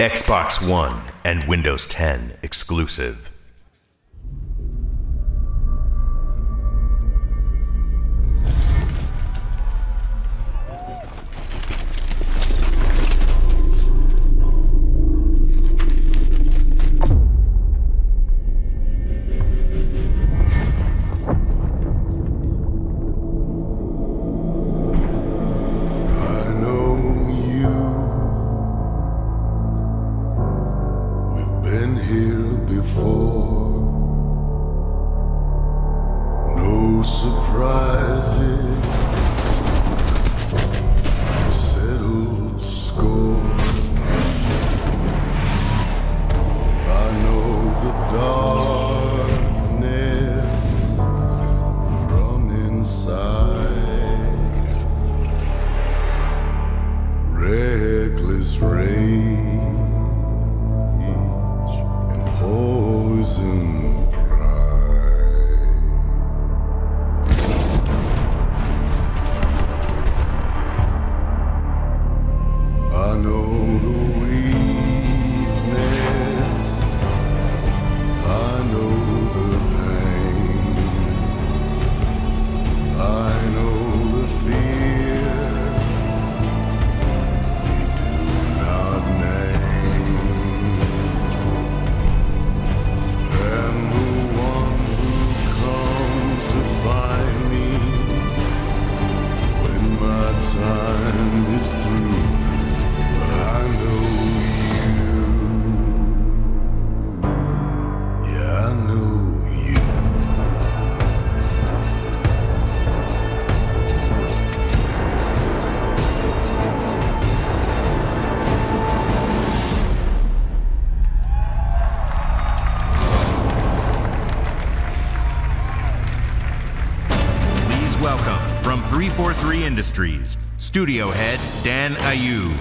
Xbox One and Windows 10 exclusive. Surprises. Time is through. From 343 Industries, studio head Dan Ayoub.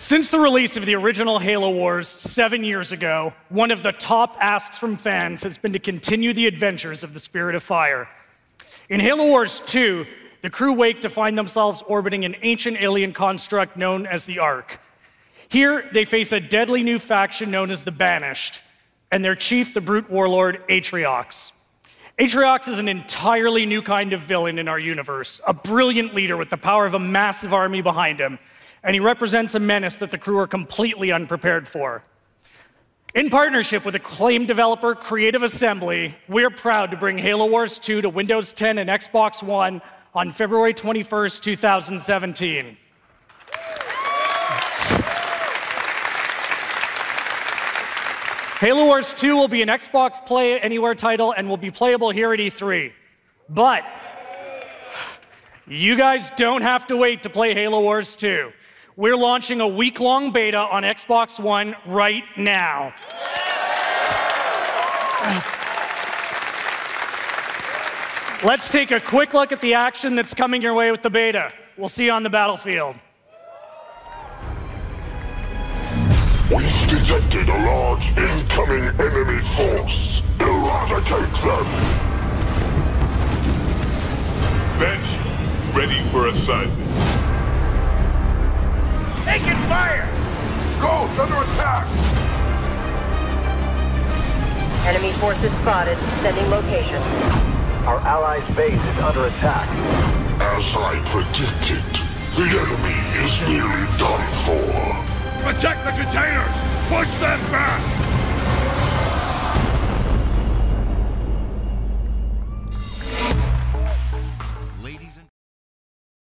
Since the release of the original Halo Wars seven years ago, one of the top asks from fans has been to continue the adventures of the Spirit of Fire. In Halo Wars 2, the crew wake to find themselves orbiting an ancient alien construct known as the Ark. Here, they face a deadly new faction known as the Banished, and their chief, the brute warlord Atriox. Atriox is an entirely new kind of villain in our universe, a brilliant leader with the power of a massive army behind him, and he represents a menace that the crew are completely unprepared for. In partnership with acclaimed developer Creative Assembly, we're proud to bring Halo Wars 2 to Windows 10 and Xbox One on February 21st, 2017. Halo Wars 2 will be an Xbox Play Anywhere title and will be playable here at E3. But you guys don't have to wait to play Halo Wars 2. We're launching a week long beta on Xbox One right now. Let's take a quick look at the action that's coming your way with the beta. We'll see you on the battlefield. We've detected a large incoming enemy force. Eradicate them! Bench, ready for assignment. Taking fire! Ghost under attack! Enemy forces spotted. Sending location. Our allies' base is under attack. As I predicted, the enemy is nearly done for. Protect the containers! Push them back!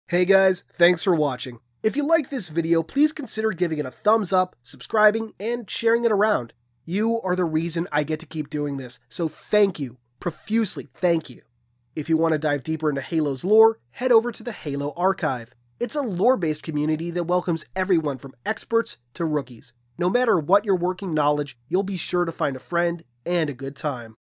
Hey guys, thanks for watching. If you liked this video, please consider giving it a thumbs up, subscribing, and sharing it around. You are the reason I get to keep doing this, so thank you. Profusely, thank you. If you want to dive deeper into Halo's lore, head over to the Halo Archive. It's a lore based community that welcomes everyone from experts to rookies. No matter what your working knowledge, you'll be sure to find a friend and a good time.